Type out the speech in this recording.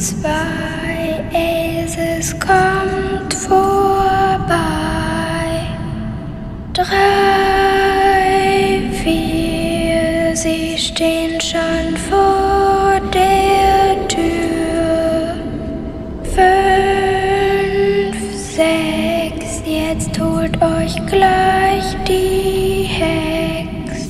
Zwei es kommt vorbei. Drei, vier, sie stehen schon vor der Tür. Fünf, sechs, jetzt holt euch gleich die Hex.